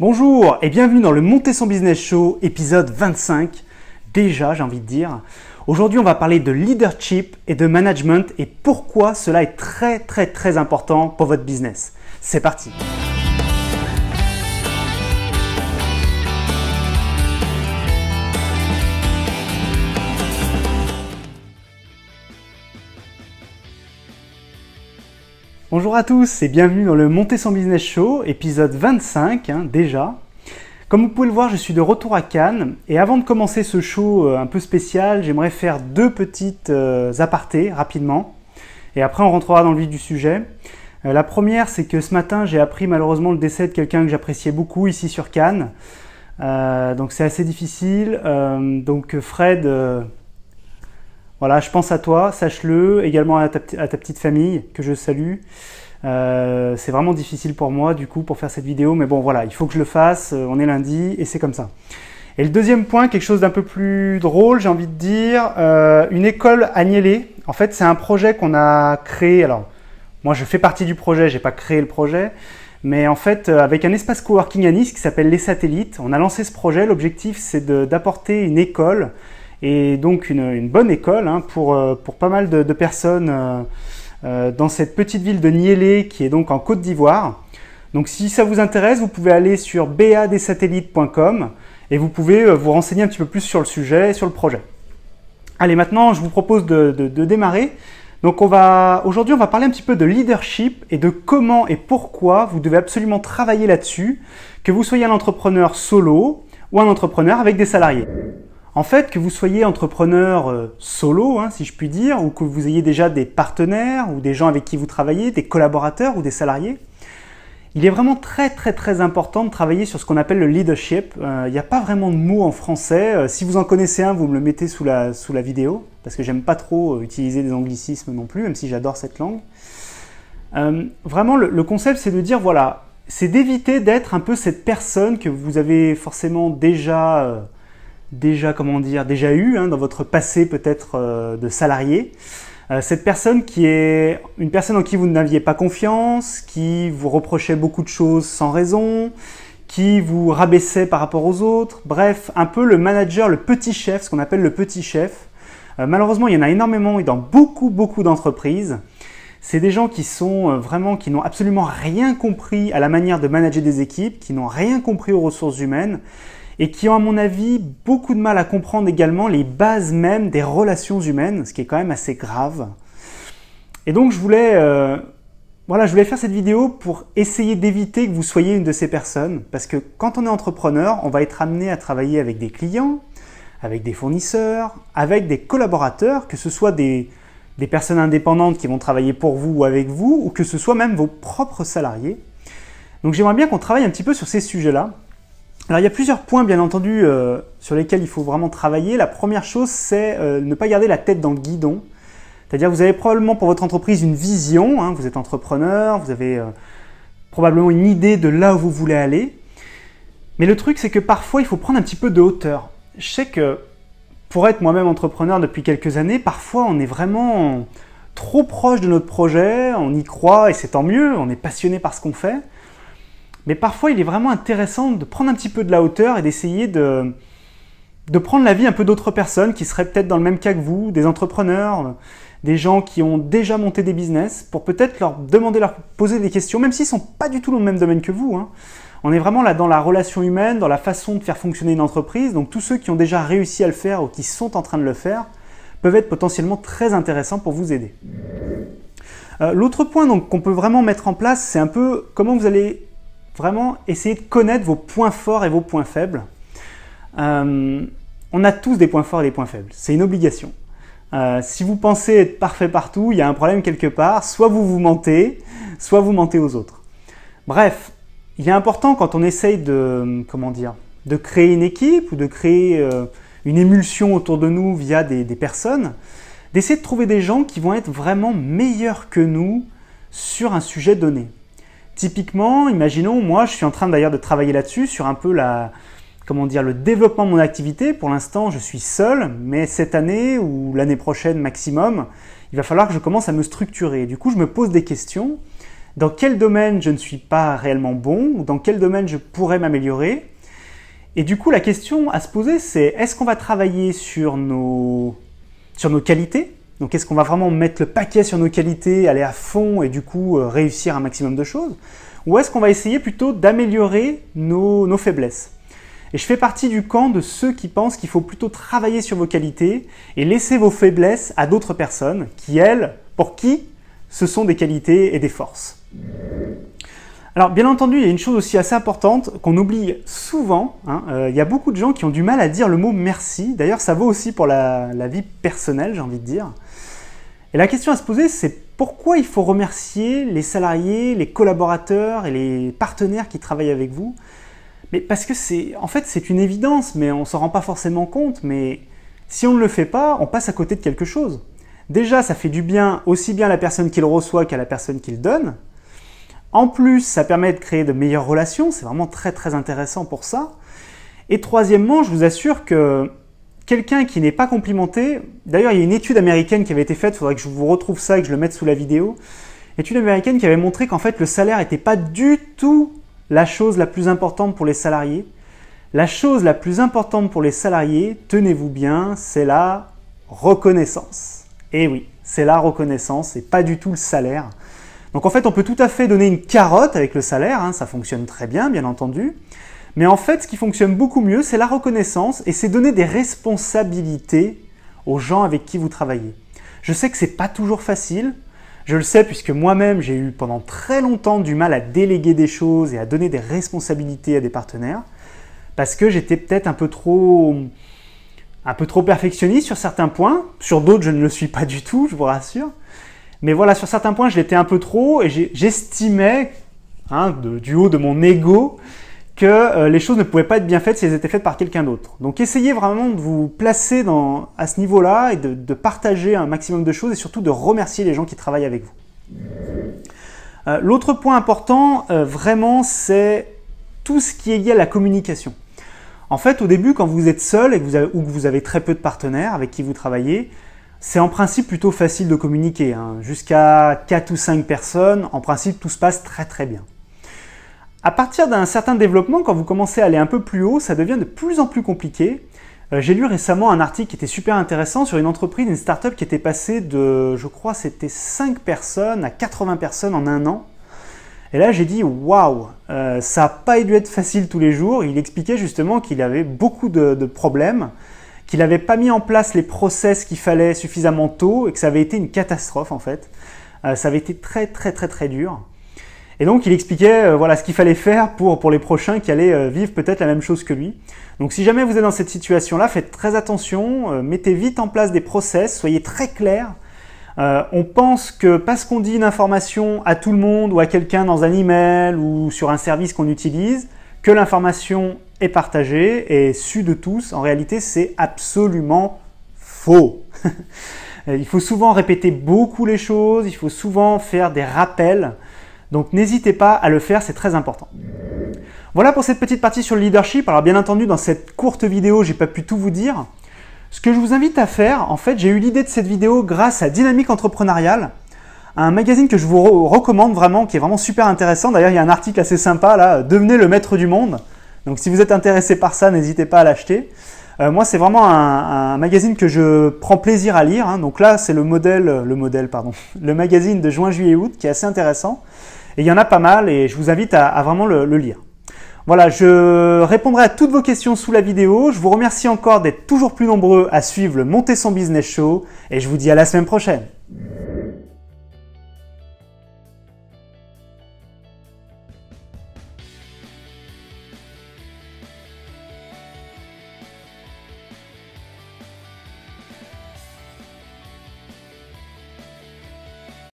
Bonjour et bienvenue dans le Monter son business show épisode 25. Déjà, j'ai envie de dire. Aujourd'hui, on va parler de leadership et de management et pourquoi cela est très très très important pour votre business. C'est parti. Bonjour à tous et bienvenue dans le Monter son business show, épisode 25 hein, déjà. Comme vous pouvez le voir, je suis de retour à Cannes et avant de commencer ce show euh, un peu spécial, j'aimerais faire deux petites euh, apartés rapidement et après on rentrera dans le vif du sujet. Euh, la première, c'est que ce matin, j'ai appris malheureusement le décès de quelqu'un que j'appréciais beaucoup ici sur Cannes. donc c'est assez difficile. donc Fred, voilà, je pense à toi, sache-le, également à ta, petite famille que je salue. Euh, c'est vraiment difficile pour moi du coup pour faire cette vidéo, mais bon voilà, il faut que je le fasse, euh, on est lundi et c'est comme ça. Et le deuxième point, quelque chose d'un peu plus drôle, j'ai envie de dire, euh, une école Agnelé. En fait, c'est un projet qu'on a créé. Alors, moi, je fais partie du projet, j'ai pas créé le projet, mais en fait, avec un espace coworking à Nice qui s'appelle Les Satellites, on a lancé ce projet. L'objectif, c'est d'apporter une école et donc une, bonne école hein, pour, euh, pour pas mal de, personnes euh, euh, dans cette petite ville de Niélé qui est donc en Côte d'Ivoire. Donc si ça vous intéresse, vous pouvez aller sur badesatellites.com et vous pouvez vous renseigner un petit peu plus sur le sujet et sur le projet. Allez, maintenant, je vous propose de, de démarrer. Donc on va aujourd'hui on va parler un petit peu de leadership et de comment et pourquoi vous devez absolument travailler là-dessus, que vous soyez un entrepreneur solo ou un entrepreneur avec des salariés. En fait, que vous soyez entrepreneur euh, solo, hein, si je puis dire, ou que vous ayez déjà des partenaires ou des gens avec qui vous travaillez, des collaborateurs ou des salariés, il est vraiment très très très important de travailler sur ce qu'on appelle le leadership. Euh, il n'y a pas vraiment de mot en français. Euh, si vous en connaissez un, vous me le mettez sous la, vidéo, parce que j'aime pas trop utiliser des anglicismes non plus, même si j'adore cette langue. vraiment, le concept, c'est de dire, voilà, c'est d'éviter d'être un peu cette personne que vous avez forcément déjà déjà, comment dire, déjà eu hein, dans votre passé peut-être euh, de salarié. Euh, cette personne qui est une personne en qui vous n'aviez pas confiance, qui vous reprochait beaucoup de choses sans raison, qui vous rabaissait par rapport aux autres. Bref, un peu le manager, le petit chef, ce qu'on appelle le petit chef. Euh, malheureusement, il y en a énormément et dans beaucoup, beaucoup d'entreprises. C'est des gens qui sont vraiment, qui n'ont absolument rien compris à la manière de manager des équipes, qui n'ont rien compris aux ressources humaines et qui ont à mon avis beaucoup de mal à comprendre également les bases même des relations humaines, ce qui est quand même assez grave. Et donc je voulais, euh, je voulais faire cette vidéo pour essayer d'éviter que vous soyez une de ces personnes, parce que quand on est entrepreneur, on va être amené à travailler avec des clients, avec des fournisseurs, avec des collaborateurs, que ce soit des, des personnes indépendantes qui vont travailler pour vous ou avec vous, ou que ce soit même vos propres salariés. Donc j'aimerais bien qu'on travaille un petit peu sur ces sujets-là, alors il y a plusieurs points bien entendu euh, sur lesquels il faut vraiment travailler. La première chose c'est euh, ne pas garder la tête dans le guidon. C'est-à-dire vous avez probablement pour votre entreprise une vision, hein, vous êtes entrepreneur, vous avez euh, probablement une idée de là où vous voulez aller. Mais le truc c'est que parfois il faut prendre un petit peu de hauteur. Je sais que pour être moi-même entrepreneur depuis quelques années, parfois on est vraiment trop proche de notre projet, on y croit et c'est tant mieux, on est passionné par ce qu'on fait. Mais parfois, il est vraiment intéressant de prendre un petit peu de la hauteur et d'essayer de, de prendre la vie un peu d'autres personnes qui seraient peut-être dans le même cas que vous, des entrepreneurs, des gens qui ont déjà monté des business, pour peut-être leur demander, leur poser des questions, même s'ils ne sont pas du tout dans le même domaine que vous. Hein. On est vraiment là dans la relation humaine, dans la façon de faire fonctionner une entreprise. Donc tous ceux qui ont déjà réussi à le faire ou qui sont en train de le faire peuvent être potentiellement très intéressants pour vous aider. Euh, l'autre point qu'on peut vraiment mettre en place, c'est un peu comment vous allez Vraiment, essayez de connaître vos points forts et vos points faibles. Euh, on a tous des points forts et des points faibles. C'est une obligation. Euh, si vous pensez être parfait partout, il y a un problème quelque part. Soit vous vous mentez, soit vous mentez aux autres. Bref, il est important quand on essaye de, comment dire, de créer une équipe ou de créer euh, une émulsion autour de nous via des personnes, d'essayer de trouver des gens qui vont être vraiment meilleurs que nous sur un sujet donné. Typiquement, imaginons, moi, je suis en train d'ailleurs de travailler là-dessus, sur un peu la, comment dire, le développement de mon activité. Pour l'instant, je suis seul, mais cette année ou l'année prochaine maximum, il va falloir que je commence à me structurer. Du coup, je me pose des questions. dans quel domaine je ne suis pas réellement bon, ou dans quel domaine je pourrais m'améliorer? Et du coup, la question à se poser, c'est est-ce qu'on va travailler sur nos, sur nos qualités? Donc, est-ce qu'on va vraiment mettre le paquet sur nos qualités, aller à fond et du coup euh, réussir un maximum de choses? Ou est-ce qu'on va essayer plutôt d'améliorer nos, nos faiblesses? Et je fais partie du camp de ceux qui pensent qu'il faut plutôt travailler sur vos qualités et laisser vos faiblesses à d'autres personnes qui, elles, pour qui ce sont des qualités et des forces. Alors bien entendu, il y a une chose aussi assez importante qu'on oublie souvent. Hein, euh, il y a beaucoup de gens qui ont du mal à dire le mot merci. D'ailleurs, ça vaut aussi pour la, vie personnelle, j'ai envie de dire. Et la question à se poser, c'est pourquoi il faut remercier les salariés, les collaborateurs et les partenaires qui travaillent avec vous? Mais parce que c'est, en fait, c'est une évidence, mais on s'en rend pas forcément compte. Mais si on ne le fait pas, on passe à côté de quelque chose. Déjà, ça fait du bien aussi bien à la personne qui le reçoit qu'à la personne qui le donne. En plus, ça permet de créer de meilleures relations. C'est vraiment très très intéressant pour ça. Et troisièmement, je vous assure que quelqu'un qui n'est pas complimenté, d'ailleurs, il y a une étude américaine qui avait été faite, il faudrait que je vous retrouve ça et que je le mette sous la vidéo. Étude américaine qui avait montré qu'en fait, le salaire n'était pas du tout la chose la plus importante pour les salariés. La chose la plus importante pour les salariés, tenez-vous bien, c'est la reconnaissance. Et eh oui, c'est la reconnaissance et pas du tout le salaire. Donc en fait, on peut tout à fait donner une carotte avec le salaire, hein, ça fonctionne très bien, bien entendu. Mais en fait, ce qui fonctionne beaucoup mieux, c'est la reconnaissance et c'est donner des responsabilités aux gens avec qui vous travaillez. Je sais que c'est pas toujours facile, je le sais puisque moi-même j'ai eu pendant très longtemps du mal à déléguer des choses et à donner des responsabilités à des partenaires parce que j'étais peut-être un peu trop un peu trop perfectionniste sur certains points, sur d'autres je ne le suis pas du tout, je vous rassure. Mais voilà, sur certains points je l'étais un peu trop et j'estimais hein, du haut de mon ego que euh, les choses ne pouvaient pas être bien faites si elles étaient faites par quelqu'un d'autre. Donc essayez vraiment de vous placer à ce niveau-là et de, partager un maximum de choses et surtout de remercier les gens qui travaillent avec vous. Euh, l'autre point important, euh, vraiment, c'est tout ce qui est lié à la communication. En fait, au début, quand vous êtes seul et que vous ou que vous avez très peu de partenaires avec qui vous travaillez, c'est en principe plutôt facile de communiquer. Hein. Jusqu'à 4 ou 5 personnes, en principe, tout se passe très très bien. À partir d'un certain développement, quand vous commencez à aller un peu plus haut, ça devient de plus en plus compliqué. Euh, j'ai lu récemment un article qui était super intéressant sur une entreprise, une startup qui était passée de, je crois, c'était 5 personnes à 80 personnes en un an. Et là, j'ai dit waouh, euh, ça n'a pas dû être facile tous les jours. Il expliquait justement qu'il avait beaucoup de, problèmes, qu'il n'avait pas mis en place les process qu'il fallait suffisamment tôt et que ça avait été une catastrophe en fait. Euh, ça avait été très très très très dur. Et donc il expliquait euh, voilà ce qu'il fallait faire pour, les prochains qui allaient euh, vivre peut-être la même chose que lui. Donc si jamais vous êtes dans cette situation-là, faites très attention, mettez vite en place des process, soyez très clairs. on pense que parce qu'on dit une information à tout le monde ou à quelqu'un dans un email ou sur un service qu'on utilise, que l'information est partagée et su de tous, en réalité c'est absolument faux. il faut souvent répéter beaucoup les choses, il faut souvent faire des rappels. Donc n'hésitez pas à le faire, c'est très important. Voilà pour cette petite partie sur le leadership. Alors bien entendu, dans cette courte vidéo, j'ai pas pu tout vous dire. Ce que je vous invite à faire, en fait, j'ai eu l'idée de cette vidéo grâce à Dynamique Entrepreneuriale, un magazine que je vous recommande vraiment, qui est vraiment super intéressant. D'ailleurs, il y a un article assez sympa là, Devenez le maître du monde. Donc si vous êtes intéressé par ça, n'hésitez pas à l'acheter. Euh, moi, c'est vraiment un, magazine que je prends plaisir à lire. Hein. Donc là, c'est le modèle, le modèle, pardon, le magazine de juin, juillet, août, qui est assez intéressant. Et il y en a pas mal et je vous invite à, vraiment le, le lire. Voilà, je répondrai à toutes vos questions sous la vidéo. Je vous remercie encore d'être toujours plus nombreux à suivre le Monter son business show et je vous dis à la semaine prochaine.